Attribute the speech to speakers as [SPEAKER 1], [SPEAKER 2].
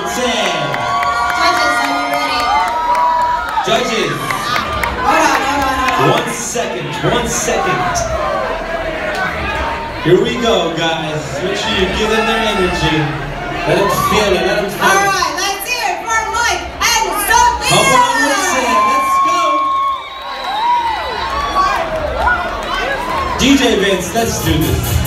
[SPEAKER 1] number 10.
[SPEAKER 2] Judges, are you ready?
[SPEAKER 1] Judges,
[SPEAKER 2] Hold on, hold on, hold on.
[SPEAKER 1] one second, one second. Here we go, guys. Make sure you give them their energy. Let them feel it, let them feel it.
[SPEAKER 2] All right, let's hear it for Mike and
[SPEAKER 1] Come on, listen, let's go. DJ Vince, let's do this.